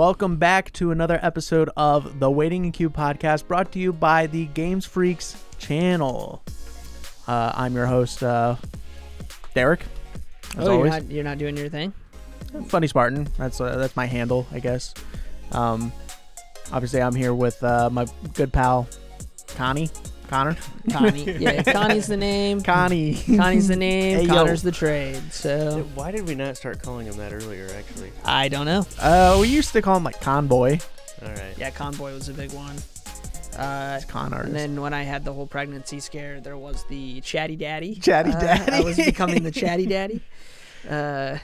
Welcome back to another episode of the Waiting in Queue podcast brought to you by the Games Phreeks channel. Uh, I'm your host, uh, Derek. As oh, always, you're not you're not doing your thing. Funny Spartan. That's uh, that's my handle, I guess. Um, obviously, I'm here with uh, my good pal, Connie. Connor. Connie. yeah, Connie's the name. Connie. Connie's the name. Hey, yo. Connor's the trade. So Why did we not start calling him that earlier? Actually, I don't know. Uh, we used to call him like Conboy. all right. Yeah, Convoy was a big one. Uh, It's con artist. and then when I had the whole pregnancy scare, there was the chatty daddy. Chatty Uh, daddy. I was becoming the chatty daddy. Uh,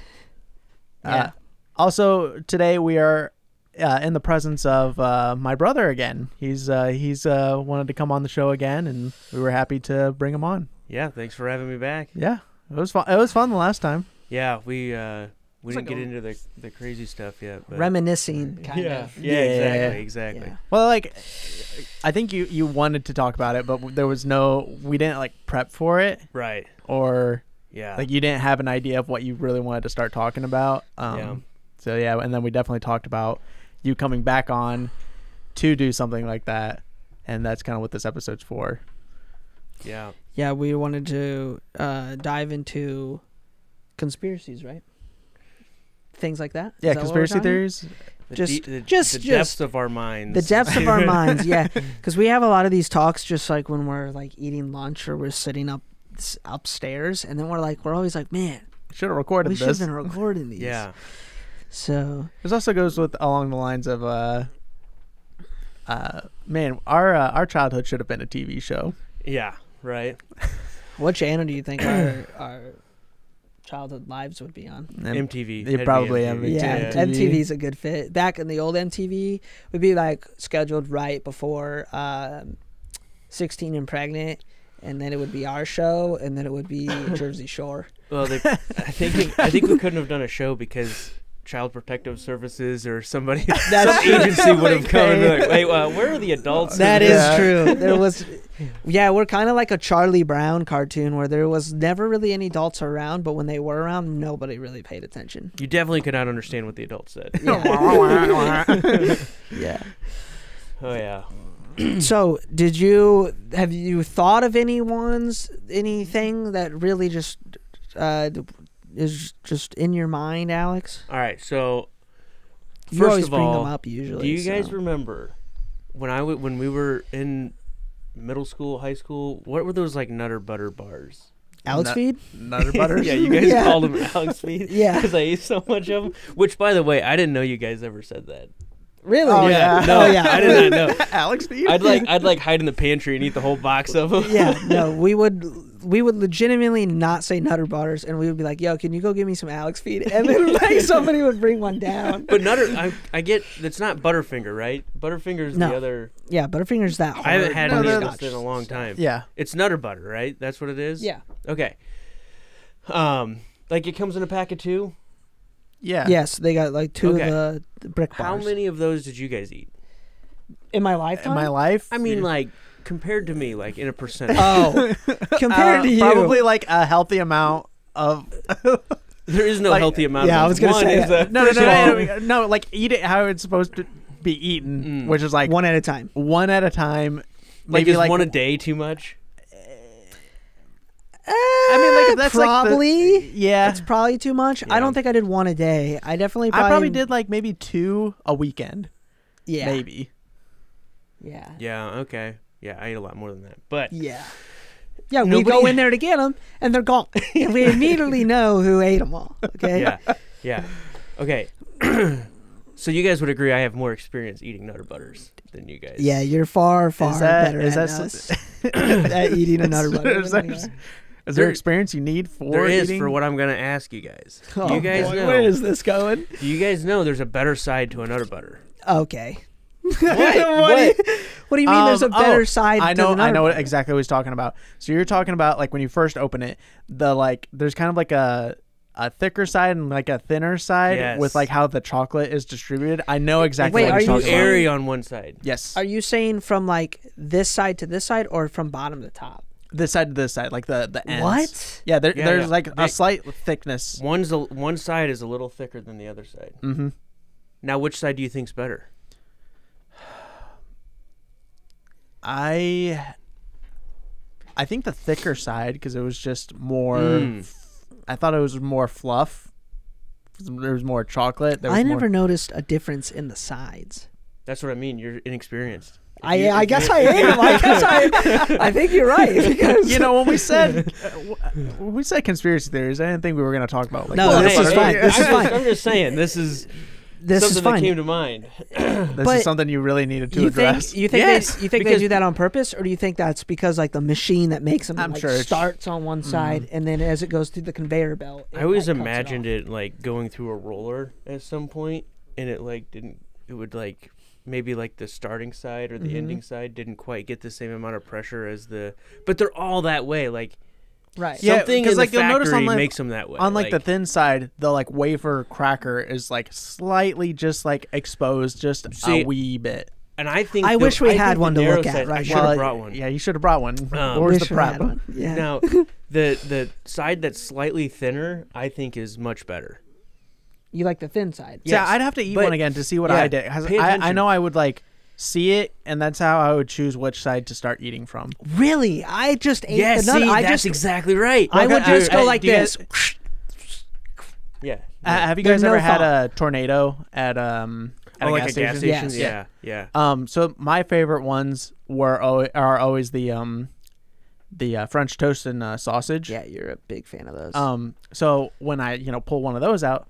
yeah. Uh, also, today we are uh, in the presence of uh, my brother again. He's uh, he's uh, wanted to come on the show again, and we were happy to bring him on. Yeah, thanks for having me back. Yeah, it was fun. It was fun the last time. Yeah, we uh we It's didn't like get a- into the the crazy stuff yet. But Reminiscing, kind yeah, of. yeah, Yeah. exactly, exactly. Yeah. Well, like, I think you you wanted to talk about it, but there was no. We didn't like prep for it, Right. or Yeah. like you didn't have an idea of what you really wanted to start talking about. Um, Yeah. So yeah, and then we definitely talked about you coming back on to do something like that, and that's kind of what this episode's for. yeah. Yeah, we wanted to uh, dive into conspiracies, right? Things like that. Is Yeah, that conspiracy theories. The Just- deep- the, just- the just- depths of our minds. The depths of our minds, yeah, because we have a lot of these talks just like when we're like eating lunch or we're sitting up upstairs, and then we're like, we're always like, man, Should have recorded we should have been recording these. Yeah. So This also goes with along the lines of uh, uh, man, our uh, our childhood should have been a TV show. Yeah. Right. what channel do you think our our childhood lives would be on? And MTV. it Had to be probably MTV. MTV. Yeah, Yeah. MTV's a good fit. Back in the old MTV, would be like scheduled right before um, 16 and pregnant, and then it would be our show, and then it would be Jersey Shore. Well, they, I think I think we couldn't have done a show because Child Protective Services or somebody, that some agency would have come and be like, "Wait, uh, where are the adults?" That is this?" Yeah. true. There was, yeah, we're kind of like a Charlie Brown cartoon where there was never really any adults around, but when they were around, nobody really paid attention. You definitely could not understand what the adults said. Yeah. yeah. Oh yeah. so, did you have you thought of any ones, anything that really just uh, is just in your mind, Alex? All right. So You First always of bring all, them up usually. Do you guys remember when I w- when we were in middle school, high school? What were those like Nutter Butter bars? Alex Nut- feed? Nutter butters. yeah, you guys Yeah. called them Alex Feed. Yeah. because I ate so much of them. Which, by the way, I didn't know you guys ever said that. Really? Oh, oh yeah. no, Oh, yeah. I did not know. Alex Feed. I'd like I'd like hide in the pantry and eat the whole box of them. yeah, no, we would we would legitimately not say Nutter Butters, and we would be like, "Yo, can you go give me some Alex feed?" And then like somebody would bring one down. But Nutter, I, I get it's not Butterfinger, right? Butterfinger's No. the other. Yeah, Butterfinger's that hard. I haven't had No, any of no. in a long time. yeah. It's Nutter Butter, right? That's what it is. Yeah. Okay. Um, like it comes in a pack of two. Yeah. Yes, they got like two Okay. of the, the brick bars. How many of those did you guys eat? in my In my life, I mean, like compared to me, like in a percentage. oh, compared uh, to you, probably like a healthy amount of. there is no like- healthy amount. yeah, of I was gonna say is that. a- No, no, First no, no, no, no. Like eat it how it's supposed to be eaten, Mm. which is like one, one at a time. one at a time. like Maybe is like one a day too much? I mean, like that's probably. Like the, yeah. It's probably too much. I don't think I did one a day. I definitely probably, I probably did like maybe two a weekend. Yeah, Maybe. yeah, Yeah. Okay. Yeah, I ate a lot more than that. But yeah. Yeah, we go in there to get them, and they're gone. we immediately know who ate them all. Okay. yeah, yeah. Okay. so you guys would agree I have more experience eating Nutter Butters than you guys. Yeah, you're far, far that- better is at that us at eating a nutter butter. Is than there- we. Is there There- experience you need for There is eating? for what I'm gonna ask you guys. Oh, do you guys boy, know? Where is this going? Do you guys know there's a better side to a Nutter Butter? Okay. What? what, Do you, what do you mean? there's a Um, better oh, side. I to know. the I know Butter? exactly what he's talking about. So you're talking about like when you first open it, the like there's kind of like a a thicker side and like a thinner side Yes. with like how the chocolate is distributed. I know exactly Wait, what are you Too talking airy on one side. Yes. Are you saying from like this side to this side, or from bottom to top? this side to this side, like the the ends. What? Yeah, there, Yeah, there's yeah. like They- a slight thickness. One's a, one side is a little thicker than the other side. Mm-hmm. Now, which side do you think's better? I I think the thicker side because it was just more. Mm. I thought it was more fluff. There was more chocolate. There was I more- never noticed a difference in the sides. That's what I mean. You're inexperienced. I you- I guess I am. I guess I. I think you're right because You know, when we said when we said conspiracy theories, I didn't think we were going to talk about like No, peanut this is butter. fine. This I'm is fine. I'm just saying. This is this something is that fine. came to mind. This But is something you really needed to you address. think you think Yes, they, you think they because- do that on purpose, or do you think that's because like the machine that makes them I'm like, sure it's- starts on one side and then as it goes through the conveyor belt? I always like, imagined it. it, like going through a roller at some point, and it like didn't. It would like maybe like the starting side or the Mhm. ending side didn't quite get the same amount of pressure as the. But they're all that way. Like off. Right. Yeah, something 'cause, in like, the you'll notice on, factory like- makes them that way. on like, the thin side, the like wafer cracker is like slightly just like exposed just See, a wee bit. and I think I the- wish we I think had the one to narrow look at side- I right should now. have Well, brought one. Yeah, you should have brought one. Um, Where's Wish the we prep? one. Yeah. Now, the the side that's slightly thinner, I think, is much better. you like the thin side. Yeah, Yes, I'd have to eat but- one again to see what yeah, I did. 'Cause pay I, I attention. know I would like see it, and that's how I would choose which side to start eating from. Really, I just ate Yeah, the nut. see, I that's just exactly right. I would just uh, go uh, like this. guys- yeah. Uh, have you There's guys ever no had thought. a tornado at um at oh, a like gas a gas station? station. Yes. Yeah, yeah. Um, so my favorite ones were are always the um the uh, French toast and uh, sausage. Yeah, you're a big fan of those. Um, so when I you know pull one of those out,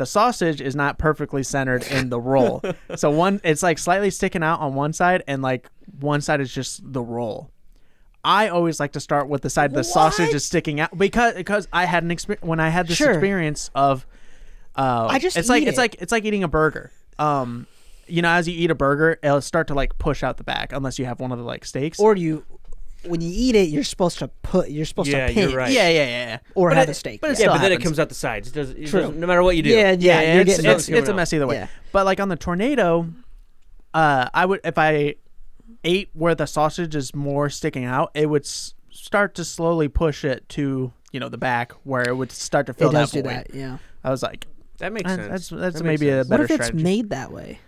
the sausage is not perfectly centered in the roll. so one it's like slightly sticking out on one side, and like one side is just the roll. I always like to start with the side the sausage is sticking out because because I had an experience when I had this Sure. experience of uh I just it's like eat it's it. like it's like eating a burger. Um you know, as you eat a burger, it'll start to like push out the back unless you have one of the like steaks. or you, when you eat it, you're supposed to put. You're supposed Yeah, to you're pinch. right. yeah, yeah, yeah, yeah. Or But have it- a steak, But it yeah. Yeah, still but then it happens. comes out the sides. It does. It True. doesn't- no matter what you do. Yeah, yeah, yeah, you're it's, getting it's, it's a mess either way. Yeah. But like on the tornado, uh, I would if I ate where the sausage is more sticking out, it would s- start to slowly push it to you know the back where it would start to It fill does that do void. that. Yeah. I was like, That makes sense. that's that's That makes maybe a sense. better what if it's strategy. made that way?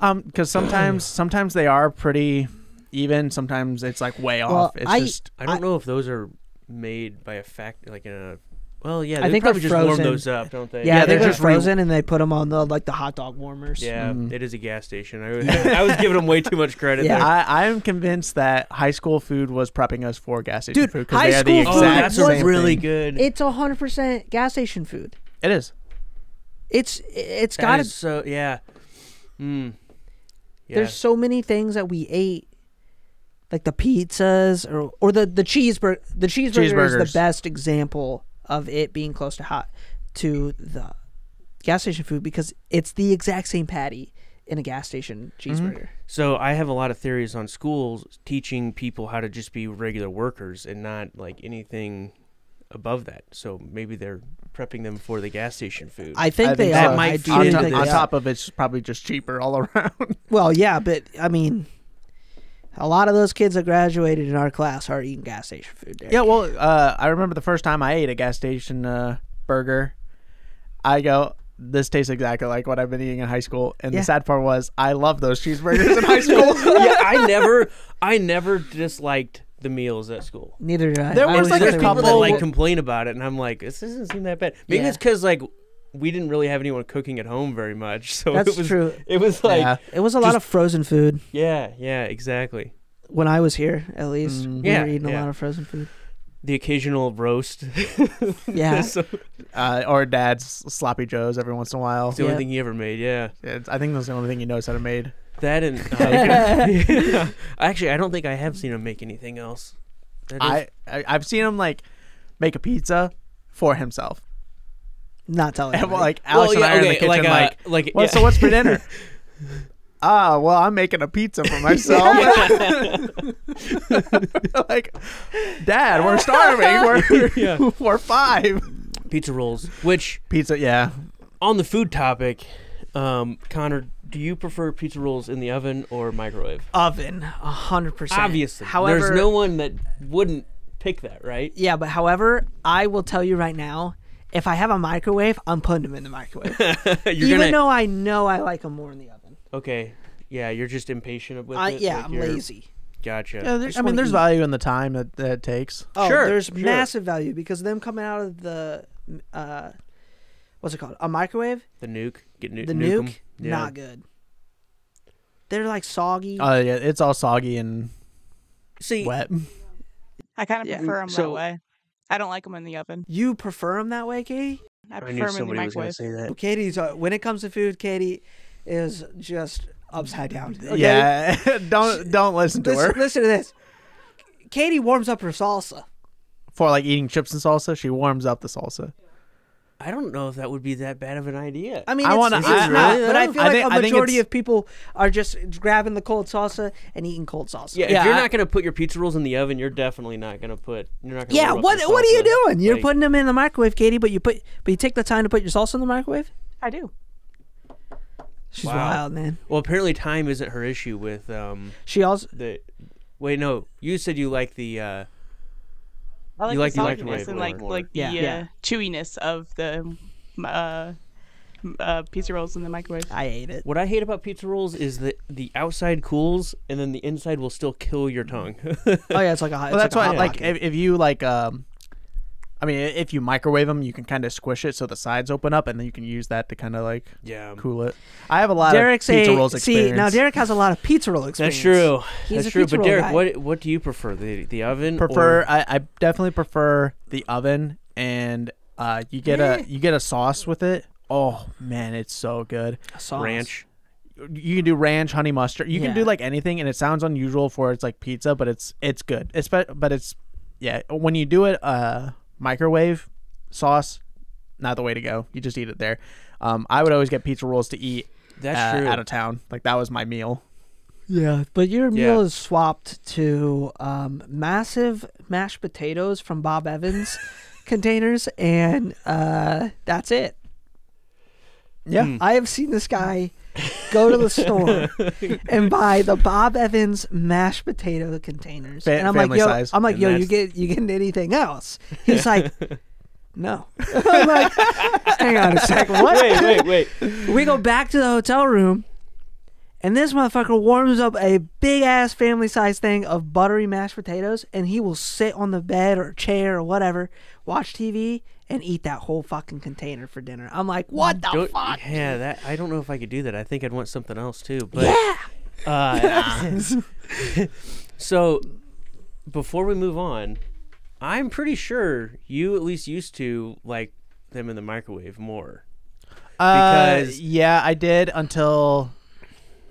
um, because sometimes sometimes they are pretty even. Sometimes it's like way Well, off. It's I- just I don't I- know if those are made by a fact like in a. Well, yeah, I they think they're probably just warm those up, don't they? Yeah, Yeah, they're, they're just just re- frozen and they put them on the like the hot dog warmers. Yeah, Mhm. it is a gas station. I was, I was giving them way too much credit. Yeah. there. I, I'm convinced that high school food was prepping us for gas station Dude, food because high they are the school food exact that's was- same really thing. good. It's hundred percent gas station food. It is. it's got is so yeah. Mm. Yeah. There's so many things that we ate, like the pizzas or or the the cheeseburger. The cheeseburger is the best example of it being close to hot to the gas station food because it's the exact same patty in a gas station mm-hmm. cheeseburger. So I have a lot of theories on schools teaching people how to just be regular workers and not like anything above that. So maybe they're prepping them for the gas station food. I think I they think are. that might I do on, top, think on they top are. of it's probably just cheaper all around. Well, yeah, but I mean, a lot of those kids that graduated in our class are eating gas station food. Derek. yeah, well, uh, I remember the first time I ate a gas station uh, burger. I go, this tastes exactly like what I've been eating in high school. And Yeah. the sad part was, I love those cheeseburgers in high school. yeah, I never, I never disliked the meals at school. Neither did I. There I was like a they were People couple- that good. like complain about it, and I'm like, this doesn't seem that bad. Maybe Yeah. it's because like we didn't really have anyone cooking at home very much, so That's it was true. It was like, Yeah. yeah, It was a lot just- of frozen food yeah, yeah, exactly. when I was here. At least Mm. we Yeah, were eating yeah. a lot of frozen food. The occasional roast. Yeah. so, uh, or dad's sloppy joes every once in a while. It's the only thing he ever made. Yeah, It's, I think that's the only thing he knows how to make. that and uh, actually, I don't think I have seen him make anything else. I, I I've seen him like make a pizza for himself. Not telling. And, anybody. like Alex and I are in the kitchen, like, like, uh, like "What- yeah. so what's for dinner? Ah, well, I'm making a pizza for myself. like, Dad, we're starving. We're Yeah. we're five. pizza rolls? Which Pizza, yeah. on the food topic, um, Connor, do you prefer pizza rolls in the oven or microwave? oven, a hundred percent. Obviously, however, there's no one that wouldn't pick that, right? Yeah, but however, I will tell you right now, if I have a microwave, I'm putting them in the microwave. You're Even gonna though I know I like them more in the oven. okay. Yeah, you're just impatient with I, it. yeah, like I'm you're- lazy. Gotcha. Yeah, there- just I mean, there's eat. value in the time that, that it takes. Oh, Sure, there's sure. massive value because them coming out of the uh, what's it called? A microwave. the nuke. Get nu- the nuke. 'em. nuke, Yeah. not good. They're like soggy. Oh yeah, it's all soggy and See, wet. I kind of Yeah. prefer them So- that way. I don't like them in the oven. you prefer them that way, Katie? I I prefer knew them in the somebody was going to microwave. say that. Katie's uh, when it comes to food, Katie is just upside down. Okay? Yeah, don't don't listen to Listen, her listen to this. Katie warms up her salsa. for like eating chips and salsa. She warms up the salsa. I don't know if that would be that bad of an idea. I mean, I it's, wanna- it's I- not, really, but I feel I like think- a I think majority of people are just grabbing the cold salsa and eating cold salsa. yeah, if you're I- not going to put your pizza rolls in the oven, you're definitely not going to put. You're not. Gonna Yeah, what what are you doing? You're Like, putting them in the microwave, Katie, but you put but you take the time to put your salsa in the microwave? I do. She's Wow. wild, man. Well, apparently time isn't her issue with um She also the. Wait, no. You said you like the. uh I like You like the the saltiness microwave and more. like like the Yeah. uh, Yeah. chewiness of the uh, uh, pizza rolls in the microwave. I ate it. What I hate about pizza rolls is that the outside cools and then the inside will still kill your tongue. Oh yeah, it's like a hot. Well, that's like why, hot like, if, if you like, um, I mean, if you microwave them, you can kind of squish it so the sides open up, and then you can use that to kind of like yeah. cool it. I have a lot Derek's of pizza a rolls see experience. now. Derek has a lot of pizza roll experience. That's true. He's That's a true. pizza But roll Derek, guy. what what do you prefer? The the oven? prefer. or- I, I definitely prefer the oven, and uh, you get Eh. a you get a sauce with it. Oh man, it's so good. Sauce. ranch? You can do ranch, honey mustard. You can do like anything, and it sounds unusual for it's like pizza, but it's it's good. It's but but it's yeah. When you do it, uh, microwave sauce, not the way to go. You just eat it there. Um, I would always get pizza rolls to eat That's uh, true. out of town. Like that was my meal. Yeah, but your meal Yeah. is swapped to um, massive mashed potatoes from Bob Evans containers, and uh, that's it. Yeah. Mm. I have seen this guy go to the store and buy the Bob Evans mashed potato containers, Fa- and I'm like, yo. I'm like, yo, you get you getting anything else? He's like, no. I'm like, hang on a second, what? wait, wait, wait. We go back to the hotel room, and this motherfucker warms up a big ass family size thing of buttery mashed potatoes, and he will sit on the bed or chair or whatever, watch TV, and eat that whole fucking container for dinner. I'm like, what the Don't- fuck? Yeah, that I don't know if I could do that. I think I'd want something else too. But yeah. Uh, so, before we move on, I'm pretty sure you at least used to like them in the microwave more. Uh, Because- yeah, I did until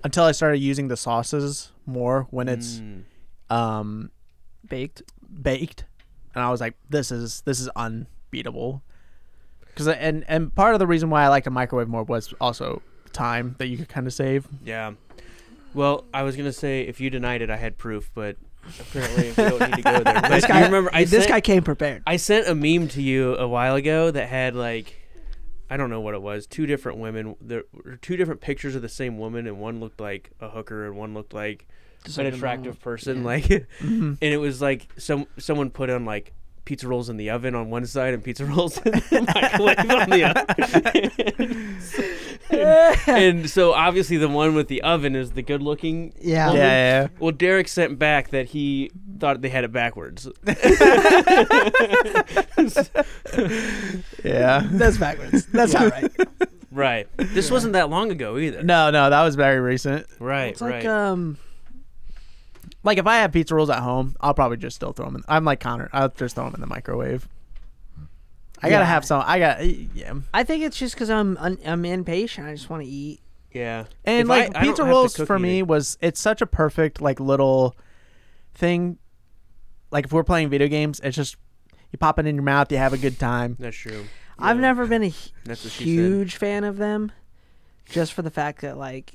until I started using the sauces more when it's Mm. um Baked. baked, and I was like, this is this is unbeatable. Because and and part of the reason why I liked a microwave more was also time that you could kind of save. Yeah. Well, I was gonna say if you denied it, I had proof, but apparently we don't need to go there. But This guy, you remember I this sent, guy came prepared. I sent a meme to you a while ago that had like I don't know what it was. Two different women. There were two different pictures of the same woman, and one looked like a hooker, and one looked like an attractive person. yeah. Like, Mm-hmm. and it was like some someone put on like pizza rolls in the oven on one side and pizza rolls in the microwave on the other. and so obviously the one with the oven is the good looking. Yeah. Yeah, woman. yeah, Well, Derek sent back that he thought they had it backwards. yeah. That's backwards. That's not right. Right. This wasn't that long ago either. No, no, that was very recent. Right. It's right. like um. Like if I have pizza rolls at home, I'll probably just still throw them. In, I'm like Connor. I'll just throw them in the microwave. I gotta have some. I got yeah. I think it's just because I'm I'm impatient. I just want to eat. yeah. And If like I pizza have to rolls cook for me was it's such a perfect like little thing. Like if we're playing video games, it's just you pop it in your mouth, you have a good time. That's true. I've never been a hu- That's what she said. huge fan of them, just for the fact that like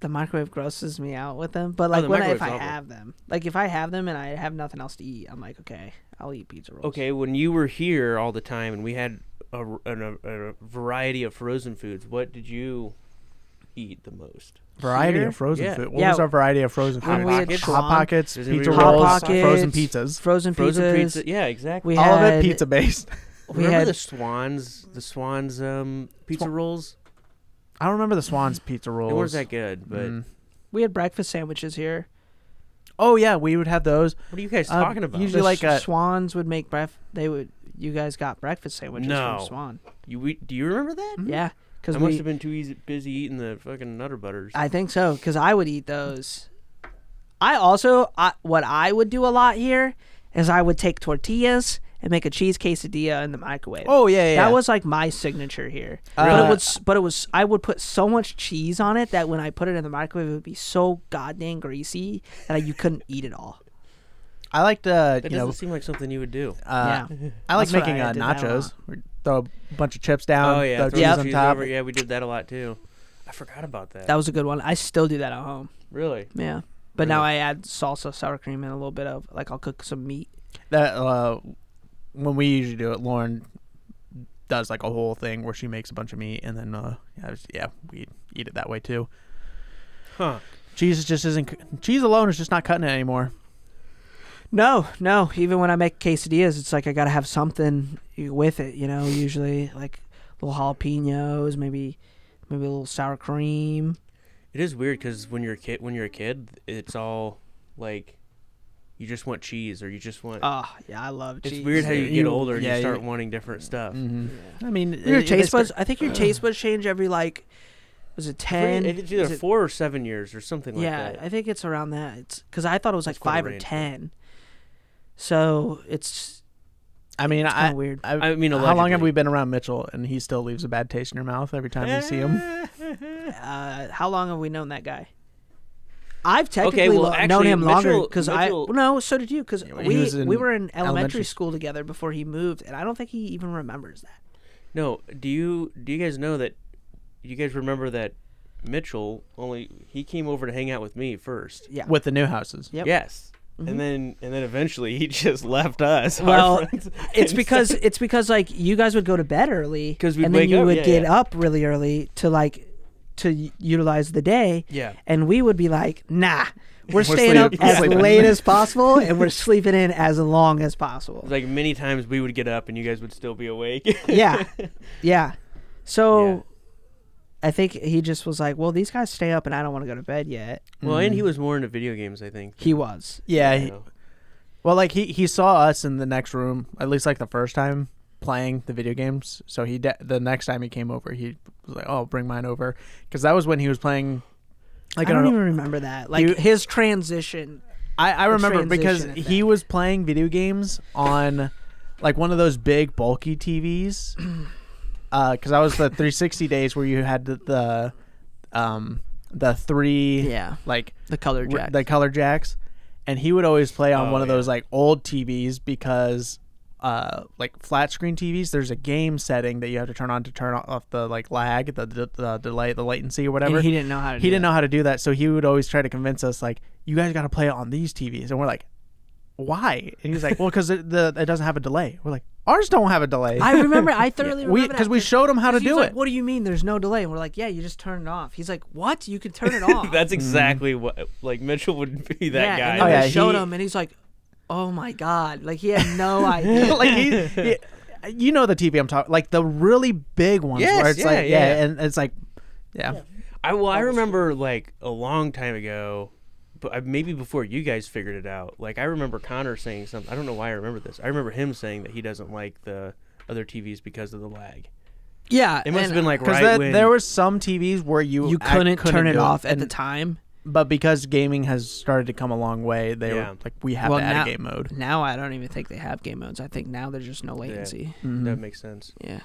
the microwave grosses me out with them. But like Oh, the when I, if I awful. have them, like if I have them and I have nothing else to eat, I'm like, okay, I'll eat pizza rolls. Okay, when you were here all the time and we had a, a, a variety of frozen foods, what did you eat the most? Variety Here? of frozen Yeah. food. What Yeah. was our variety of frozen When food? we had Pockets? Schwan, Hot pockets, Does pizza anybody rolls, Hot frozen Pockets, pizzas. frozen, Frozen pizzas. pizza. Yeah, exactly. We All of had it pizza based. we Remember had the Schwan's, the Schwan's um, pizza Schwan- rolls? I don't remember the Schwan's pizza rolls. They weren't that good, but Mm. we had breakfast sandwiches here. Oh yeah, we would have those. what are you guys Uh, talking about? usually- The like s- a- Schwan's would make bref. They would. You guys got breakfast sandwiches No. from Schwan. You we, do you remember that? Yeah, because I must we. have been too easy, busy eating the fucking Nutter Butters. I think so because I would eat those. I also I, what I would do a lot here is I would take tortillas and make a cheese quesadilla in the microwave. Oh yeah, yeah. That was like my signature here. but Uh, it was but it was I would put so much cheese on it that when I put it in the microwave it would be so goddamn greasy that you couldn't eat it all. I liked uh, that you doesn't know, seem like something you would do. uh, yeah. I like That's making I uh, did nachos. We throw a bunch of chips down. oh yeah, throw throw cheese the on top. over- Yeah, we did that a lot too. I forgot about that. That was a good one. I still do that at home. really? Yeah. But now I add salsa, sour cream, and a little bit of like I'll cook some meat. That uh, when we usually do it, Lauren does like a whole thing where she makes a bunch of meat and then uh, yeah, yeah, we eat it that way too. Huh? Cheese just isn't cheese alone is just not cutting it anymore. No, no. Even when I make quesadillas, it's like I gotta have something with it. You know, usually like little jalapenos, maybe maybe a little sour cream. It is weird because when you're a kid, when you're a kid, it's all like you just want cheese or you just want. Oh yeah, I love cheese. it's weird how you, You- get older and yeah, you start you- wanting different stuff. Mm-hmm. I mean, your it- taste it's- buds. I think your taste buds change every like, was it ten? It's either it- four or seven years or something like yeah, that. I think it's around that. It's because I thought it was like That's five or ten. So it's, I mean, it's I, kind weird. I, I mean, how long have we been around Mitchell and he still leaves a bad taste in your mouth every time you see him? Uh, how long have we known that guy? I've technically well, lo- known actually, him longer because I well, no, so did you because Yeah, we was we were in elementary, elementary school together before he moved, and I don't think he even remembers that. No, do you do you guys know that? You guys remember that Mitchell only he came over to hang out with me first. Yeah. With the new houses. Yep. Yes. And mm-hmm. then and then eventually he just left us. Well, It's because it's because like you guys would go to bed early 'Cause we'd and then you up, would yeah, get yeah. up really early to like to utilize the day, yeah. and we would be like, nah. We're, We're staying sleep- up we're as sleeping. late as possible, and we're sleeping in as long as possible. Like many times we would get up and you guys would still be awake. yeah, yeah. So, Yeah. I think he just was like, "Well, these guys stay up, and I don't want to go to bed yet." well, and he mm-hmm. was more into video games, I think. He was. Yeah. he- well, like he, he saw us in the next room, at least like the first time playing the video games. So he de- the next time he came over, he was like, "Oh, bring mine over," because that was when he was playing. Like I I don't don't know. even remember that. Like You- his transition. I, I remember because he was playing video games on like one of those big bulky TVs. Because I was the 360 days where you had the, the um the three Yeah, like the color r- jack. the color jacks, and he would always play on Oh, one of yeah. those like old TVs because uh like flat screen TVs there's a game setting that you have to turn on to turn off the like lag the the, the delay the latency or whatever and he didn't know how to. he do didn't that. know how to do that, so he would always try to convince us like, "You guys got to play it on these TVs," and we're like, "Why?" And he's like, "Well, because it, the it doesn't have a delay." We're like, "Ours don't have a delay." I remember. I thoroughly we remember because that, we showed him how to do like, it. What do you mean? There's no delay? And we're like, yeah, you just turn it off. He's like, what? You can turn it off. That's exactly what like Mitchell would be that yeah, guy. And then Oh, we yeah, showed he- him, and he's like, oh my god, like he had no idea. like he, he- you know the TV I'm talking, like the really big ones Yes, where it's yeah, like, yeah, yeah. and it's like, yeah, I well, I remember like a long time ago, but uh, maybe before you guys figured it out. Like I remember Connor saying something. I don't know why I remember this. I remember him saying that he doesn't like the other TVs because of the lag. yeah, It must have been like because right when there was some TVs where you you act- couldn't, turn it do off at and- the time. But because gaming has started to come a long way, they Yeah. were like, we have Well, to add now- a game mode. Now I don't even think they have game modes. I think now there's just no latency. Mhm. that makes sense. Yeah.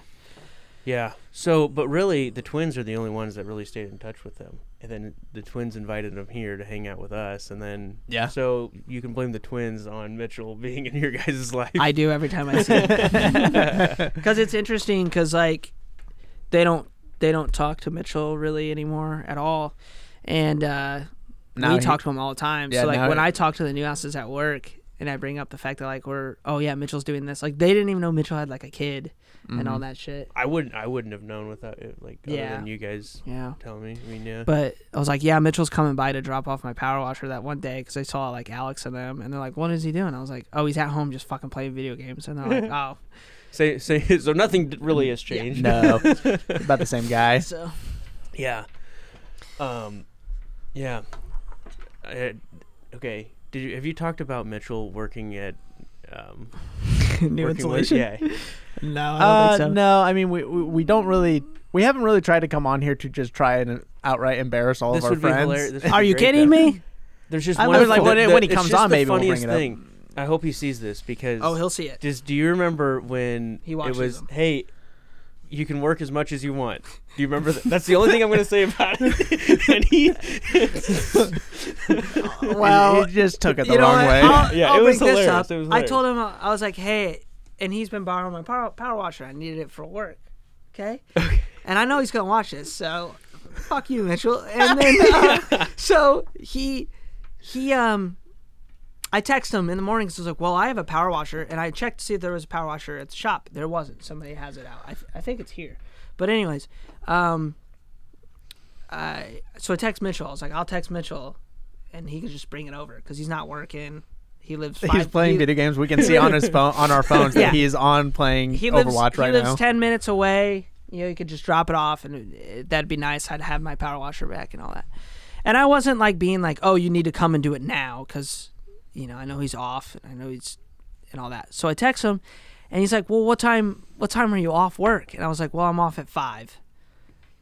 Yeah. So, but really, the twins are the only ones that really stayed in touch with them. And then the twins invited them here to hang out with us, and then Yeah. So you can blame the twins on Mitchell being in your guys' life. I do every time I see it because it's interesting because like they don't they don't talk to Mitchell really anymore at all, and uh, Now we he- talk to him all the time. Yeah, so like when he- I talk to the new houses at work and I bring up the fact that like we're oh yeah Mitchell's doing this like they didn't even know Mitchell had like a kid and Mm-hmm. all that shit. I wouldn't. I wouldn't have known without it, like other Yeah. than you guys Yeah. telling me. I mean, yeah. But I was like, yeah, Mitchell's coming by to drop off my power washer that one day because I saw like Alex and them, and they're like, what is he doing? I was like, oh, he's at home just fucking playing video games, and they're like, oh, Say, say, so nothing really has changed. No, about the same guy. So Yeah. Um, yeah. Uh, okay. Did you have you talked about Mitchell working at um new working with- insulation. yeah. No, I don't Uh, think so. no, I mean we, we we don't really we haven't really tried to come on here to just try and outright embarrass all This of our would be friends. hilarious. This would Are be you great, kidding though. me? There's just I one was like, when it- the- when he comes on, maybe we'll bring funniest it up. thing. I hope he sees this because Oh, he'll see it. Just do you remember when He it was them. hey you can work as much as you want. Do you remember that? That's the only thing I'm going to say about it. and he well, he just took it the wrong what? way. I'll, Yeah, I'll it was bring this hilarious. up. It was I told him I was like, hey, and he's been borrowing my power, power washer. I needed it for work. Okay. And I know he's gonna watch this, so fuck you, Mitchell. And then uh, so he he um. I text him in the morning. So I was like, "Well, I have a power washer, and I checked to see if there was a power washer at the shop. There wasn't. Somebody has it out. I, th- I think it's here. But anyways, um, I so I text Mitchell. I was like, "I'll text Mitchell, and he can just bring it over because he's not working. He lives. Five, He's playing he, video games. We can see on his phone on our phones Yeah. that he is on playing He lives. Overwatch he right lives now. ten minutes away. You know, you could just drop it off, and it, that'd be nice. I'd have my power washer back and all that. And I wasn't like being like, "Oh, you need to come and do it now," because you know I know he's off, and I know he's and all that. So I text him, and he's like, "Well, what time? What time are you off work?" And I was like, "Well, I'm off at 5.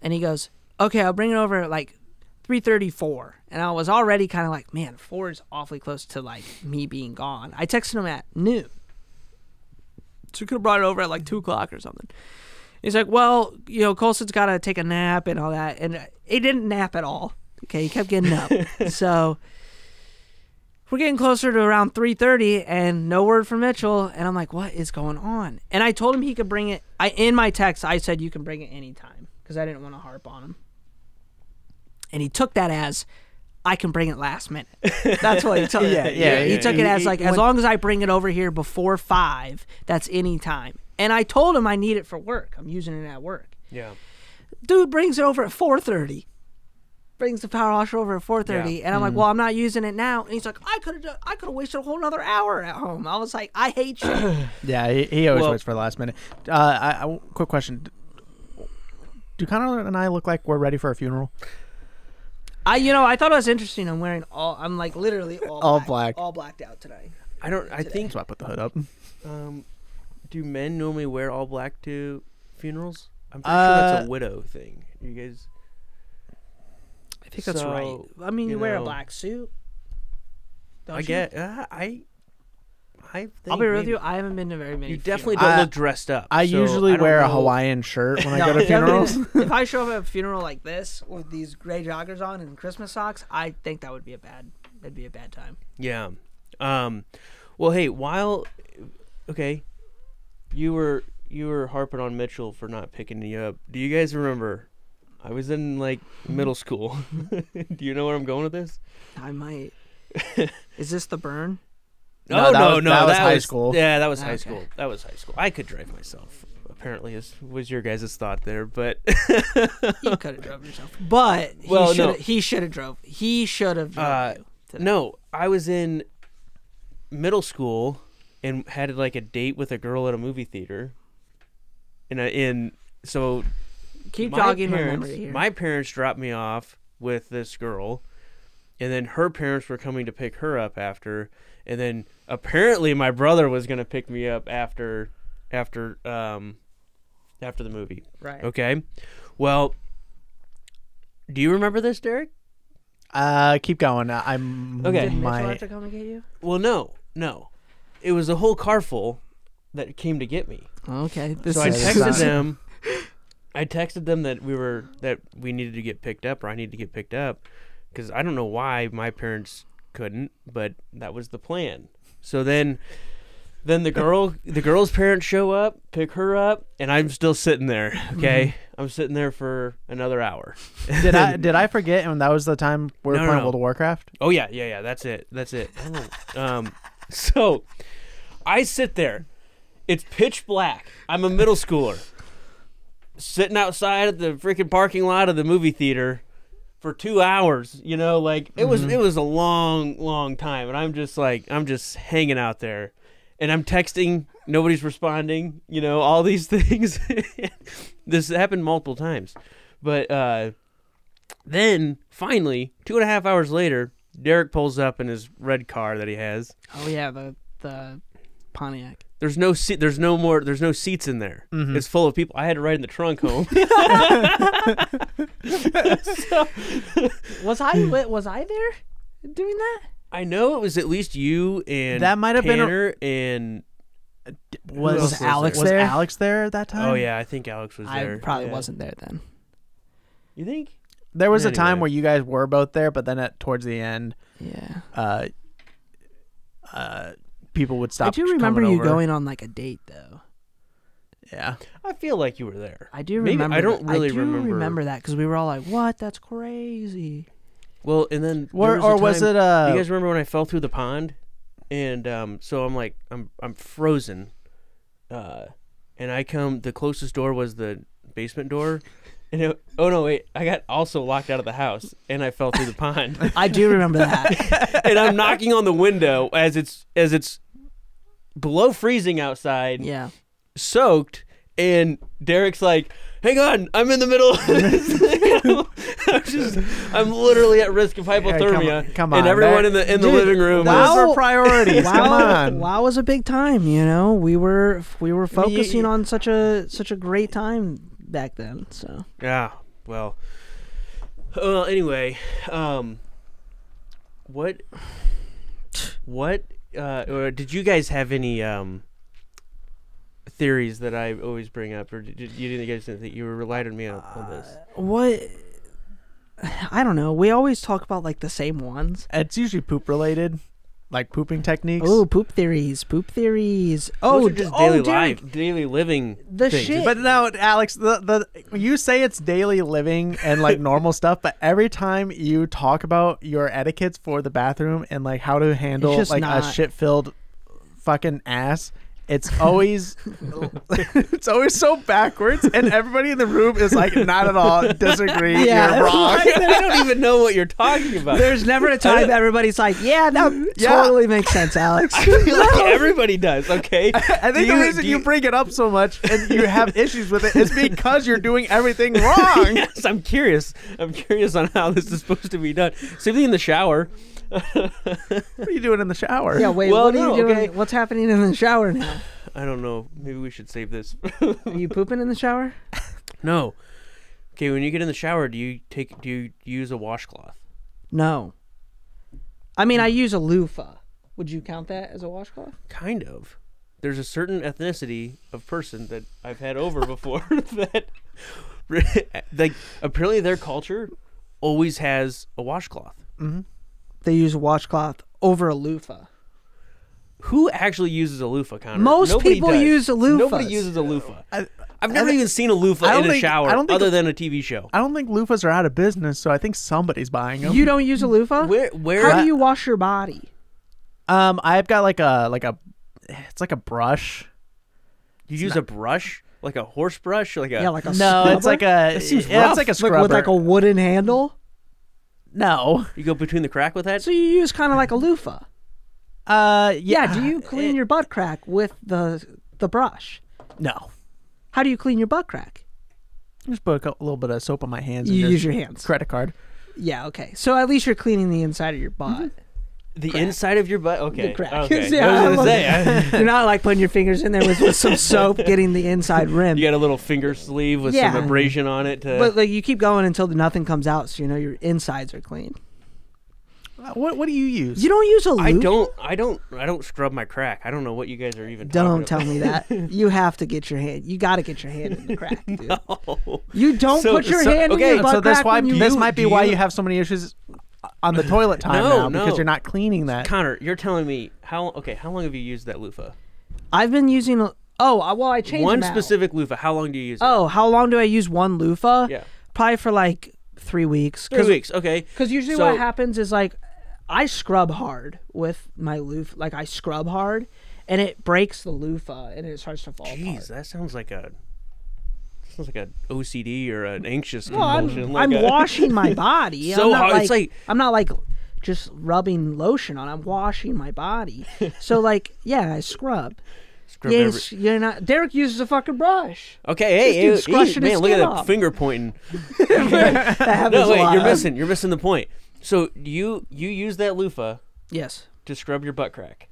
And he goes, "Okay, I'll bring it over at like 3:34." And I was already kind of like, "Man, four is awfully close to like me being gone." I texted him at noon, so he could have brought it over at like two o'clock or something. He's like, "Well, you know, Colson's got to take a nap and all that," and he didn't nap at all. Okay, he kept getting up. so we're getting closer to around 3:30 and no word from Mitchell. And I'm like what is going on? And I told him he could bring it I in my text I said you can bring it anytime because I didn't want to harp on him. And he took that as I can bring it last minute. That's what he took Yeah, yeah, he yeah. took He- it as like as long as I bring it over here before 5 that's any time and I told him I need it for work. I'm using it at work. Yeah. dude brings it over at 4:30. Brings the power washer over at 4:30, Yeah. and I'm Mm. like, "Well, I'm not using it now." And he's like, "I could have, I could have wasted a whole another hour at home." I was like, "I hate you." Yeah, he, he always Well- waits for the last minute. Uh, I, I, quick question: Do Connor and I look like we're ready for a funeral? I, you know, I thought it was interesting. I'm wearing all, I'm like literally all, All black, black. all blacked out tonight. I don't I think So I put the hood up. um do men normally wear all black to funerals? I'm pretty sure that's Uh, a widow thing. You guys I think that's right. I mean, you, you wear a black suit. Don't I you? get uh, I I think I'll be real with you. I haven't been to very many. You definitely funerals. don't I- look dressed up. I so usually don't wear a Hawaiian shirt when I go to funerals. if I show up at a funeral like this with these gray joggers on and Christmas socks, I think that would be a bad. That'd be a bad time. Yeah. Um well hey, while okay, you were you were harping on Mitchell for not picking you up. Do you guys remember I was in like middle school. Do you know where I'm going with this? I might. Is this the burn? No, No, that no, was- no. that was high school. Yeah, that was high school. That was high school. I could drive myself. Apparently, is was your guys' thought there, but You could have drove yourself, but he Well, should. no. have He should have drove. He should have Uh, no, I was in middle school and had like a date with a girl at a movie theater. And I, in so Keep my jogging my parents, memory here. my parents dropped me off with this girl, and then her parents were coming to pick her up after, and then apparently my brother was gonna pick me up after, after um, after the movie. right. Okay, well, do you remember this, Derek? Uh, keep going. I'm Okay. Did Mitchell my have to come and get you? Well, no, no, it was a whole car full that came to get me. Okay. This so I texted This them. I texted them that we were that we needed to get picked up, or I needed to get picked up, because I don't know why my parents couldn't, but that was the plan. So then, then the girl, the girl's parents show up, pick her up, and I'm still sitting there. Okay, I'm sitting there for another hour. did I did I forget? And that was the time we were No, no, playing no. World of Warcraft. Oh yeah, yeah, yeah. That's it. That's it. um, so I sit there. It's pitch black. I'm a middle schooler, sitting outside at the freaking parking lot of the movie theater for two hours. You know, like it was. It was a long, long time, and I'm just like, I'm just hanging out there, and I'm texting nobody's responding. You know, all these things. this happened multiple times, but uh, then finally, two and a half hours later, Derek pulls up in his red car that he has. Oh yeah, the the Pontiac. There's no seat. There's no more. There's no seats in there. Mhm. It's full of people. I had to ride in the trunk home. Was I was I there doing that? I know it was at least you and That might have been a- and Was, else was Alex was there? Alex there at that time? oh yeah, I think Alex was there. I probably Yeah. wasn't there then. You think? There was a time where you guys were both there, but then at towards the end, Yeah. uh, uh, people would stop. I do remember you over. going on like a date though. Yeah, I feel like you were there. I do Maybe- remember. I don't that. really I do remember. that because we were all like, "What? That's crazy." Well, and then or was a or was it? Uh, you guys remember when I fell through the pond, and um, so I'm like I'm I'm frozen, uh, and I come the closest door was the basement door, and it, oh no wait I got also locked out of the house and I fell through the pond, I do remember that. and I'm knocking on the window as it's as it's below freezing outside, yeah. soaked, and Derek's like, "Hang on, I'm in the middle." of this." I'm just, I'm literally at risk of Yeah, come hypothermia, on- come and everyone that- in the in the Dude, living room. those Wow. is- are priorities. Come Wow, on. wow was a big time. You know, we were we were I mean, focusing you- on such a such a great time back then. So Yeah. Well. Well. Anyway, um, what, what, uh, or did you guys have any um theories that I always bring up, or did you, you didn't guys didn't think you were relied on me on, on this? what? I don't know. We always talk about like the same ones. It's usually poop related, like pooping techniques. Oh, poop theories, poop theories. Oh, Those are oh, just d- oh, daily oh, life, daily living. The things. shit- But no, Alex, the the you say it's daily living and like normal stuff, but every time you talk about your etiquettes for the bathroom and like how to handle like not- a shit filled fucking ass, it's always it's always so backwards, and everybody in the room is like not at all disagree. Yeah. You're wrong. I don't even know what you're talking about. There's never a time everybody's like, "Yeah, that Yeah. totally makes sense, Alex." I feel like everybody does. Okay. I think Do the you- reason do you, bring it up so much and you have issues with it is because you're doing everything wrong. yes, I'm curious. I'm curious on how this is supposed to be done. Same thing in the shower. What are you doing in the shower? yeah, wait. Well, what are no, you doing? okay. What's happening in the shower now? I don't know. Maybe we should save this. Are you pooping in the shower? no. Okay, when you get in the shower, do you take do you use a washcloth? No. I mean, I hmm. use a loofah. Would you count that as a washcloth? Kind of. There's a certain ethnicity of person that I've had over before that like apparently their culture always has a washcloth. Mm-hmm. They use a washcloth over a loofah. Who actually uses a loofah, Connor? Most Nobody people does. use a loofah. Nobody uses a loofah. I, I've never I- even seen a loofah I in don't a think- shower I don't think- other than a TV show. I don't think loofahs are out of business, so I think somebody's buying them. You don't use a loofah? Where where How do you wash your body? Um, I've got like a like a, it's like a brush. you use a brush? Like a horse brush? Like a Yeah, like a No, it's like a. That seems yeah, rough. it's like a Like with like a wooden handle. No. you go between the crack with that? So you use kind of like a loofah. Uh, Yeah. yeah. do you clean it- your butt crack with the the brush? No. How do you clean your butt crack? Just put a cou- little bit of soap on my hands. You and use your hands. Credit card. Yeah. Okay. So at least you're cleaning the inside of your butt. The inside of your butt? Okay. The crack. Okay. Yeah, I was gonna say You're not like putting your fingers in there with, with some soap, getting the inside rim. you got a little finger sleeve with Yeah. some abrasion on it to But like you keep going until nothing comes out, so you know your insides are clean. Uh, What What do you use? You don't use a loofah. I don't I don't I don't scrub my crack. I don't know what you guys are even Don't tell about. me that. You have to get your hand. You got to get your hand in the crack, dude. Oh. You don't So- put your so- hand okay, in your butt so this crack why when you. this might be do why you- you have so many issues on the toilet time No, now no. because you're not cleaning that. Connor, you're telling me how okay, how long have you used that loofah? I've been using. A, oh, I- well, I changed One specific loofah. How long do you use it? Oh, how long do I use one loofah? Yeah. Probably for like three weeks. Three weeks. Okay. Because usually So- what happens is like I scrub hard with my loofah. Like I scrub hard, and it breaks the loofah and it starts to fall Jeez, apart. that sounds like a sounds like an OCD or an anxious Well, I'm, like I'm a- washing my body. So I'm not hard- like, it's like- I'm not like just rubbing lotion on. I'm washing my body. so like yeah, I scrub. Scrub Yeah, every- you're not. Derek uses a fucking brush. Okay, hey, This hey, hey, man, look at that finger pointing. No, wait, you're missing. You're missing the point. So you you use that loofah Yes. to scrub your butt crack,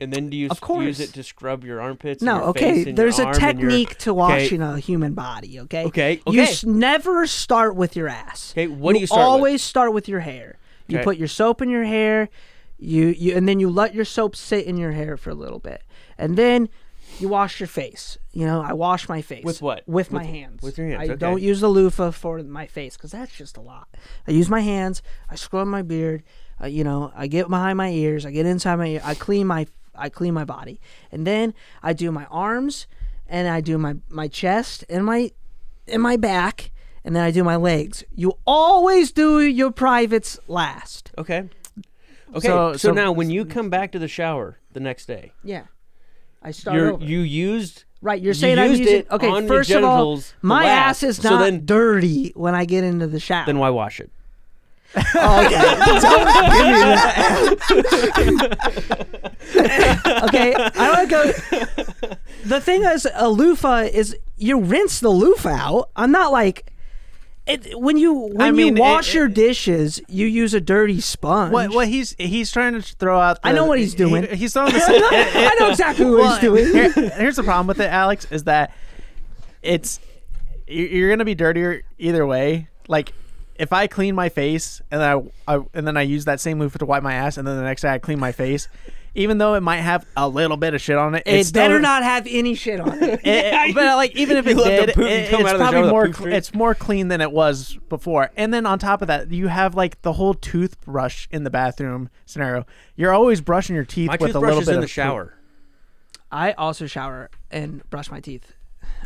and then do you Of course. use it to scrub your armpits? No, your okay. There's a and your- technique to Okay. washing a human body. Okay. Okay, You okay. s- never start with your ass. Okay, what do you start with? always start with your hair. You Okay. put your soap in your hair, you you and then you let your soap sit in your hair for a little bit, and then you wash your face. You know, I wash my face With what? With, my hands. with your hands, I okay. don't use the loofah for my face because that's just a lot. I use my hands. I scrub my beard. Uh, you know, I get behind my ears. I get inside my ear. I clean my I clean my body, and then I do my arms, and I do my my chest and my and my back, and then I do my legs. You always do your privates last. Okay. Okay. So- So, so- now, when you come back to the shower the next day, Yeah. I start you're, over. you used right, you're you saying I'm used using it okay. on your first of all, my wax, ass is so not then- dirty when I get into the shower. then why wash it? Oh, okay, Okay. I want to go. The thing is, a loofah is you rinse the loofah out. I'm not like. It, when you when I mean, you wash it- your dishes, you use a dirty sponge. What what he's he's trying to throw out. The, I know what he's he- doing. he's throwing the. it- it- I know exactly what well, he's doing. here- here's the problem with it, Alex, is that it's you're gonna be dirtier either way. Like if I clean my face and then I, I and then I use that same loofah to wipe my ass, and then the next day I clean my face, even though it might have a little bit of shit on it, it it's still- better not have any shit on it. it- it- but like even if it did, it- it's out of the probably shower with a more cl- it's more clean than it was before. And then on top of that, you have like the whole toothbrush in the bathroom scenario. You're always brushing your teeth My with a toothbrush little is bit in of the poop. shower. I also shower and brush my teeth.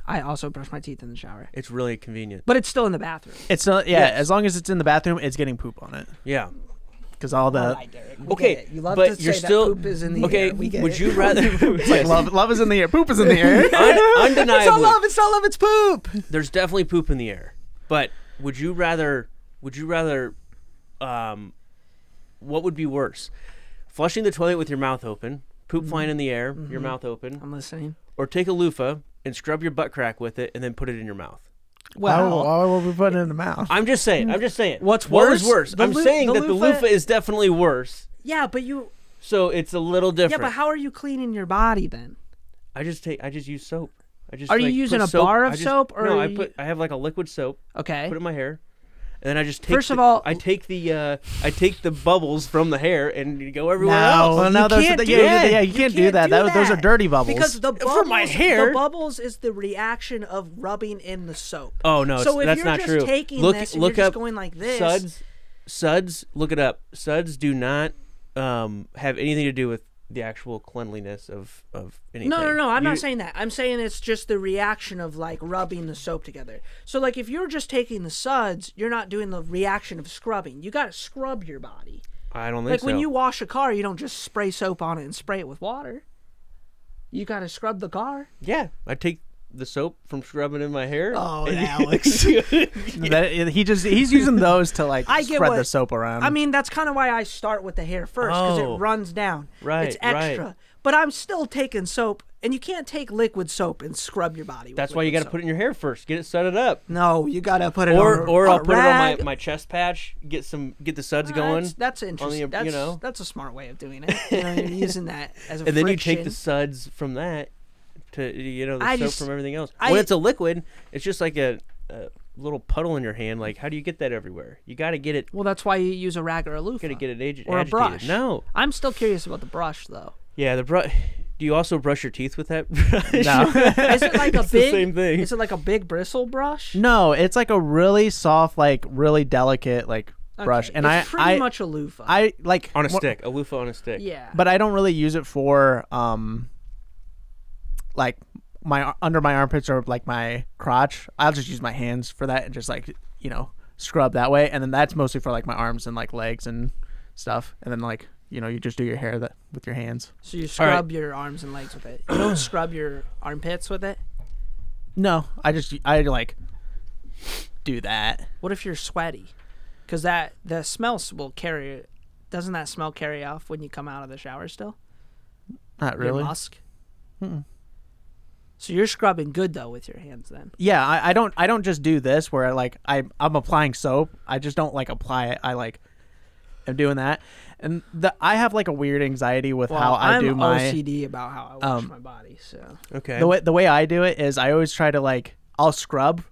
I also brush my teeth in the shower, It's really convenient. but it's still in the bathroom. It's not, yeah, Yes. as long as it's in the bathroom, it's getting poop on it Yeah. because all the All right, Derek, we Okay, get it. you love but to you're say still that poop is in the okay. air. We get would it. you rather? it's like love love is in the air, poop is in the air. Un- It's not undeniably, love. It's not love. It's poop. there's definitely poop in the air. But would you rather? Would you rather? Um, what would be worse? Flushing the toilet with your mouth open, poop Mm-hmm. flying in the air, your mouth open, I'm listening. or take a loofah and scrub your butt crack with it and then put it in your mouth. Why, Well, why would we put it in the mouth? I'm just saying. I'm just saying. What's what is worse? worse? I'm loo- saying the that the loofah- loofah is definitely worse. yeah, but you. So it's a little different. Yeah, but how are you cleaning your body then? I just take. I just use soap. I just. Are you using put a bar of just- soap, or no? are I you- put. I have like a liquid soap. Okay. Put it in my hair, and then I just take. First of all- I take the. Uh, I take the bubbles from the hair and you go everywhere No, else. well, no, You those can't the, do yeah, yeah, that. yeah, you can't do that. That- those are dirty bubbles. Because the For bubbles, my hair. the bubbles is the reaction of rubbing in the soap. Oh no, So if that's you're not just true. taking look, this and look you're just up going like this- Suds. Suds. Look it up. Suds do not um, have anything to do with the actual cleanliness of of anything. No, no, no. I'm You- not saying that. I'm saying it's just the reaction of like rubbing the soap together. So like if you're just taking the suds, you're not doing the reaction of scrubbing. You got to scrub your body. I don't think so. Like so. when you wash a car, you don't just spray soap on it and spray it with water. You got to scrub the car. Yeah, I take the soap from scrubbing in my hair. Oh, and- Alex. that, he just he's using those to like I get spread what- the soap around. I mean, that's kind of why I start with the hair first because Oh. it runs down. Right, It's right. extra. But I'm still taking soap, and you can't take liquid soap and scrub your body. With That's why you got to put it in your hair first. Get it sudded up. No, you got to put it Or on. or on I'll a put it on my, my chest patch. Get some get the suds going. That's, that's interesting. you that's, know. that's a smart way of doing it. You know, you're using that as a and then you take the suds from that to you know the I soap just- from everything else. I- when it's a liquid, it's just like a, a little puddle in your hand. Like how do you get that everywhere? You got to get it. Well, that's why you use a rag or a loofah. Got to get it agi- or a agitated. brush. No. I'm still curious about the brush though. Yeah, the brush. Do you also brush your teeth with that brush? no, Is it like a It's the big? same thing. Is it like a big bristle brush? no, it's like a really soft, like really delicate, like brush. Okay, And it's I, pretty I, much a loofah. I like on a wh- stick, a loofah on a stick. yeah. but I don't really use it for um, like my under my armpits or like my crotch. I'll just use my hands for that and just like you know scrub that way, and then that's mostly for like my arms and like legs and stuff, and then like you know you just do your hair that with your hands. so you All right. scrub your arms and legs with it. You don't scrub your armpits with it. No, I just I like do that. What if you're sweaty? Because that the smell s- will carry. Doesn't that smell carry off when you come out of the shower still? Not Your really. musk. So you're scrubbing good though with your hands then. Yeah, I, I don't I don't just do this where like I I'm applying soap. I just don't like apply it. I like am doing that, and the I have like a weird anxiety with Well, how I I'm do my OCD about how I wash um, my body. So Okay. the way the way I do it is I always try to like I'll scrub,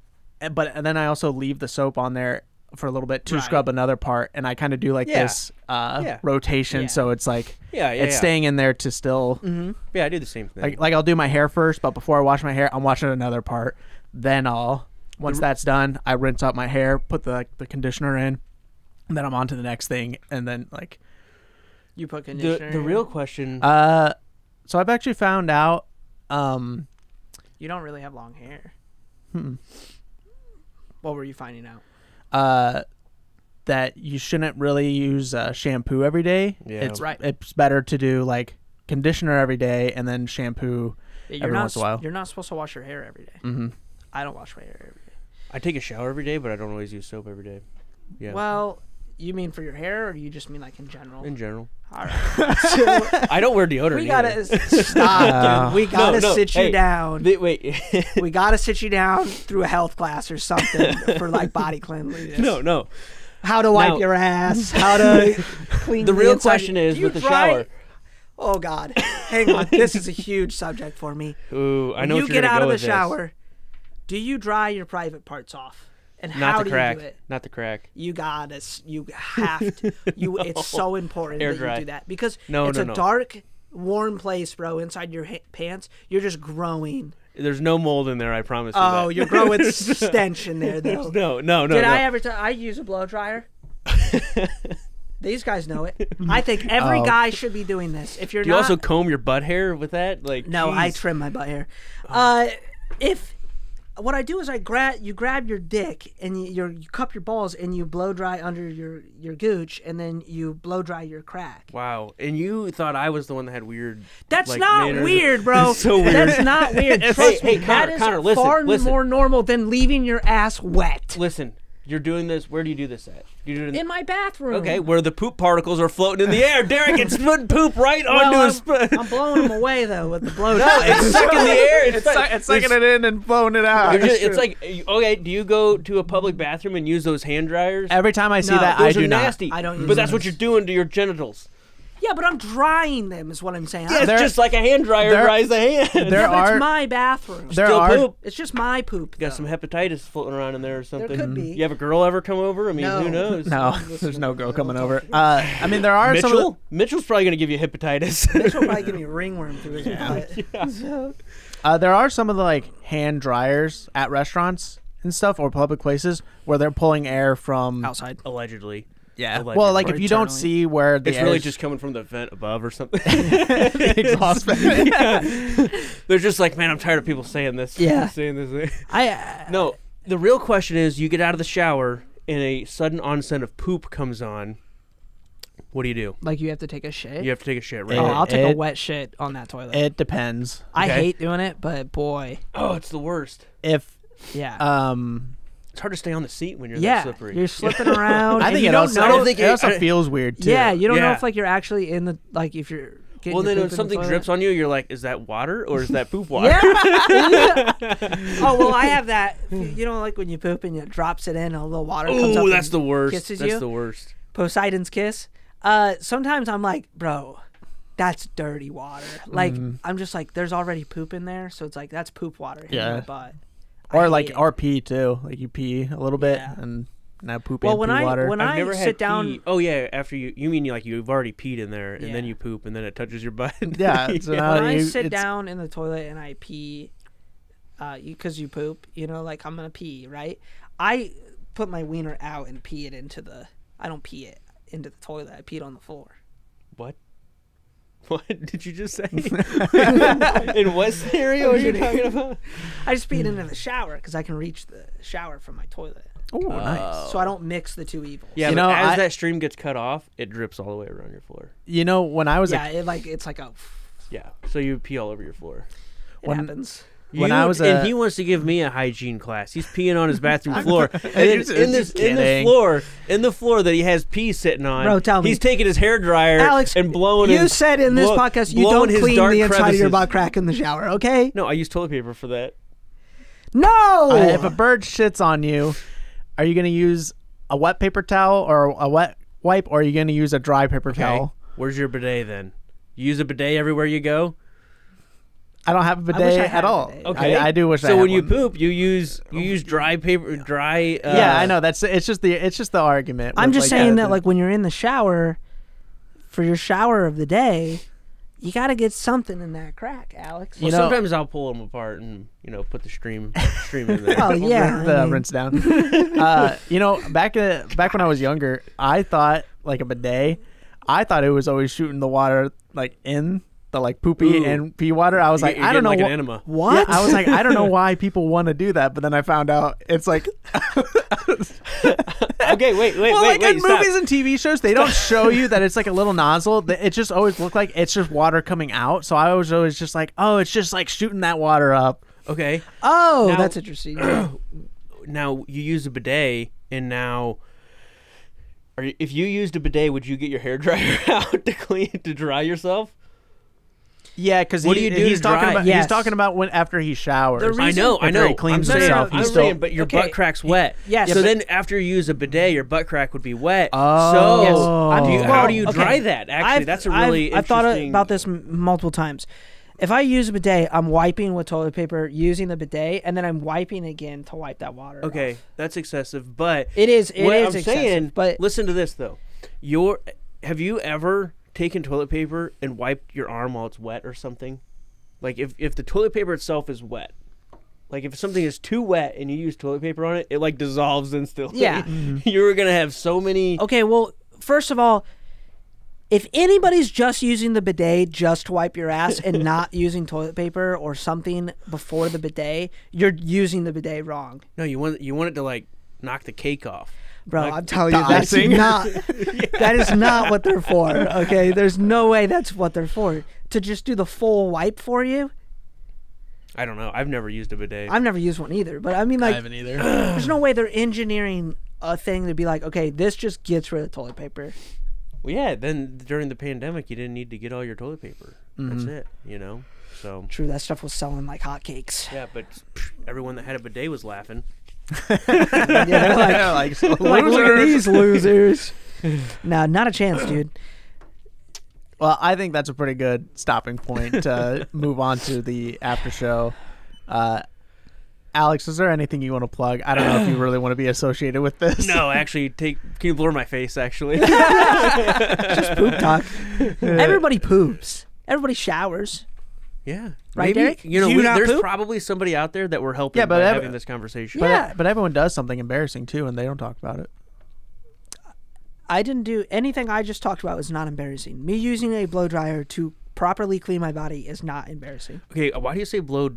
but and then I also leave the soap on there for a little bit to Right. scrub another part, and I kind of do like Yeah. this uh, Yeah. rotation, Yeah. so it's like yeah, yeah, it's yeah. staying in there to still mm-hmm. Yeah, I do the same thing. like like I'll do my hair first, but before I wash my hair, I'm washing another part. Then I'll once that's done, I rinse out my hair, put the like, the conditioner in, and then I'm on to the next thing, and then like you put conditioner. the in. real question. uh, so I've actually found out um you don't really have long hair. hmm, What were you finding out? Uh that you shouldn't really use uh, shampoo every day. Yeah. It's Right. It's better to do like conditioner every day and then shampoo. Yeah, Every not once in a s- while. You're not supposed to wash your hair every day. hmm I don't wash my hair every day. I take a shower every day, but I don't always use soap every day. Yeah. Well, you mean for your hair, or do you just mean like in general? in general, All right. So I don't wear deodorant. we gotta either. stop, dude. Uh, we gotta no, sit you hey, down. They- wait. we gotta sit you down through a health class or something for like body cleanliness. no, no. How to wipe Now- your ass. How to clean. The real inside. question is with the dry- shower. Oh God, hang on. This is a huge subject for me. Ooh, I know you what you're get out go of the with this. shower. Do you dry your private parts off? And Not how the do crack. you do it? Not the crack. You gotta. You have to. You. It's so important Air that dry. you do that because No, it's no, a no. dark, warm place, bro. Inside your ha- pants, you're just growing. There's no mold in there. I promise you. Oh, that. you're growing stench in there, though. no, no, no. Did no. I ever? T- I use a blow dryer. These guys know it. I think every Oh. guy should be doing this. If you're Do you not, also comb your butt hair with that? Like no, I trim my butt hair. Uh, if what I do is I grab you grab your dick and you, you cup your balls and you blow dry under your your gooch and then you blow dry your crack. Wow, and you thought I was the one that had weird. That's like, not manners? weird, bro. So weird. That's not weird. Trust hey, me, Connor, that is Connor, listen, far listen. more normal than leaving your ass wet Listen, you're doing this. Where do you do this at? You do it in, in my bathroom. okay, where the poop particles are floating in the air. Derek, it's putting poop right onto Well, his. I'm, I'm blowing them away though with the blow dryer. no, it's stuck in the air. It's, It's, stuck- it's sucking it in and blowing it out. Just- it's like okay. Do you go to a public bathroom and use those hand dryers? Every time I see No, that, I Those do are not. nasty. I don't use But that's what you're doing to your genitals. Yeah, but I'm drying them, is what I'm saying. Yeah, it's There- just like a hand dryer there- dries the hand. there yeah, but are it's my bathroom. there Still are poop. It's just my poop. Got though. some hepatitis floating around in there or something. could be. You have a girl ever come over? I mean, No. who knows? no. There's no girl coming over. Uh, I mean, there are some. Of Mitchell? Mitchell's probably gonna give you hepatitis. Mitch will probably give me a ringworm through his butt. So- uh, there are some of the like hand dryers at restaurants and stuff or public places where they're pulling air from. outside. Allegedly. Yeah. Allegedly. Well, like if you don't see where the It's really air's- just coming from the vent above or something. exhaust fan. They're just like, man, I'm tired of people saying this. Yeah. saying this. I uh, No, the real question is, you get out of the shower and a sudden onset of poop comes on. What do you do? like you have to take a shit. You have to take a shit right Oh, It- away. I'll take a wet shit on that toilet. it depends. I okay. hate doing it, but boy, Oh, it's the worst. If yeah, um, It's hard to stay on the seat when you're yeah, that slippery. you're slipping around. I think you it don't also, know. I don't think it, it- also I- feels weird too. yeah, you don't know if like you're actually in the like if you're. Getting well, then when poop in the something drips on you, you're like, is that water or is that poop water? Yeah. oh well, I have that. You know, like when you poop and it drops it in, a little water comes up. Ooh, that's and the worst. kisses That's you? the worst. Poseidon's kiss. Uh, sometimes I'm like, bro, that's dirty water. Like Mm-hmm. I'm just like, there's already poop in there, so it's like that's poop water hitting Yeah. my butt. I Or hate like it. or pee too. Like you pee a little bit Yeah. and now poop Well, and when pee I- water. when I've I never sit had down- pee- Oh yeah, after you you mean you like you've already peed in there and then you poop and then it touches your butt. Yeah, so now when I you- sit down in the toilet and I pee, uh, because you poop, you know, like I'm gonna pee, right? I put my wiener out and pee it into the. I don't pee it into the toilet. I pee it on the floor. What? What did you just say? In what scenario are you talking about? I just pee it into the shower because I can reach the shower from my toilet, Oh, nice. so I don't mix the two evils. Yeah, You but know, as I- that stream gets cut off, it drips all the way around your floor. You know, when I was yeah, a it like it's like a. Yeah, so you pee all over your floor. It When- happens. When You- I was a and he wants to give me a hygiene class. He's peeing on his bathroom floor, and then You're in just this in this kidding. floor, in the floor that he has pee sitting on, Bro, tell me. he's taking his hair dryer Alex, and blowing. You his, said in this blow- podcast you don't clean the inside of your crevices. butt crack in the shower. Okay? No, I use toilet paper for that. No. Uh, if a bird shits on you, are you gonna use a wet paper towel or a wet wipe, or are you gonna use a dry paper Okay, towel? where's your bidet then? You use a bidet everywhere you go. I don't have a wish I bidet at all. bidet. Okay, I, I do wish. I So had when you one. poop, you use you use dry paper, dry. Uh, yeah, I know. That's it's just the it's just the argument. I'm just like, saying uh, that like when you're in the shower for your shower of the day, you got to get something in that crack, Alex. Well, You know- sometimes I'll pull them apart and you know put the stream stream in there. Oh yeah. the I mean, rinse down. uh, you know, back uh, back when I was younger, I thought like a bidet. I thought it was always shooting the water like in the like poopy Ooh. and pee water. I was You like, you're I don't know getting wha- like an enema. What? Yeah, I was like, I don't know why people want to do that, but then I found out it's like, okay, wait, wait, well, wait, like wait. in stop. movies and TV shows, they don't show you that it's like a little nozzle. That It just always looked like it's just water coming out. So I was always just like, oh, it's just like shooting that water up. Okay, oh, Now- that's interesting. now you use a bidet, and now, are you, if you used a bidet, would you get your hair dryer out to clean to dry yourself? Yeah, because What do you do he's talking dry? about he's talking about when after he showers. The I know, I know. he cleans I'm saying, himself, I'm he's still- saying, but your Okay. butt crack's wet. yes. So Yeah, then, after you use a bidet, your butt crack would be wet. Oh. so Yes. do you, how do you okay. dry that? Actually, I've- that's a really I've, I've thought about this m- multiple times. If I use a bidet, I'm wiping with toilet paper using the bidet, and then I'm wiping again to wipe that water. Okay, off. that's excessive, but it is. It is what I'm excessive, saying, but listen to this though. Your have you ever taken toilet paper and wiped your arm while it's wet or something? Like if if the toilet paper itself is wet, like if something is too wet and you use toilet paper on it, it like dissolves instantly. Yeah. You're gonna have so many. okay. Well, first of all, if anybody's just using the bidet just to wipe your ass and not using toilet paper or something before the bidet, you're using the bidet wrong. No, you want you want it to like knock the cake off. Bro, Like I'm telling you, that's icing. not. That is not what they're for. Okay, there's no way that's what they're for. To just do the full wipe for you. I don't know. I've never used a bidet. I've never used one either, but I mean, like, I haven't either. there's no way they're engineering a thing to be like, okay, this just gets rid of toilet paper. well, yeah. Then during the pandemic, you didn't need to get all your toilet paper. That's mm-hmm. it. You know. So True, that stuff was selling like hotcakes. yeah, but everyone that had a bidet was laughing. Yeah, they're like, like, so like, look at losers. these losers. no, not a chance, dude. Well, I think that's a pretty good stopping point to move on to the after show. Uh, Alex, is there anything you want to plug? I don't know if you really want to be associated with this. No, actually, take. Can you blur my face? Actually, Just poop talk. Everybody poops. Everybody showers. Yeah. Right, Maybe, Derek? You know, you we, there's poop? probably somebody out there that we're helping Yeah, but by ev- having this conversation. But, Yeah. but everyone does something embarrassing too, and they don't talk about it. I didn't do anything I just talked about was not embarrassing. Me using a blow dryer to properly clean my body is not embarrassing. Okay, uh, why do you say blow?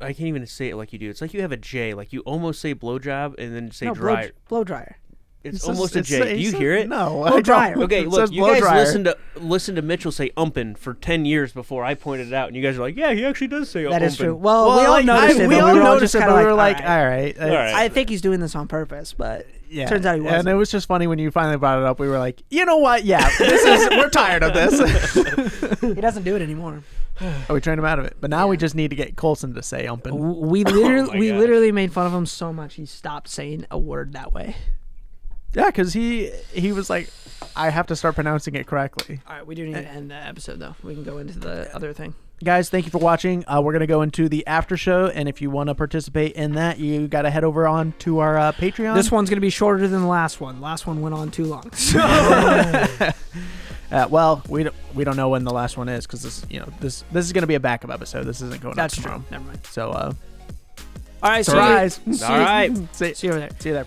I can't even say it like you do. It's like you have a J. Like you almost say blowjob and then say no, blow, blow dryer. It's It says- almost a it J. sa- Do you says- hear it? No. Blow I don't. dryer. Okay, look, says you blow guys dryer. listen to listen to Mitchell say umpin for ten years before I pointed it out, and you guys are like, "Yeah, he actually does say That is umpin." true. Well, Well, we all like, noticed I- it. We all we all noticed it, but we were like, all all right. All right. I think he's doing this on purpose, but Yeah. turns out he wasn't. And it was just funny when you finally brought it up. We were like, you know what? Yeah, this is. we're tired of this. he doesn't do it anymore. Oh, we trained him out of it, but now we just need to get Colson to say umping. W- We literally, oh my we gosh. literally made fun of him so much he stopped saying a word that way. Yeah, because he he was like, I have to start pronouncing it correctly. All right, we do need to end the episode though. We can go into the other thing. Guys, thank you for watching. Uh, we're gonna go into the after show, and if you want to participate in that, you got to head over on to our uh, Patreon. This one's gonna be shorter than the last one. Last one went on too long. Uh, well, we don't, we don't know when the last one is because this you know this this is gonna be a backup episode. This isn't going That's up tomorrow. true. Never mind. So uh, All right, surprise. see you- right. see, See you over there. see you there.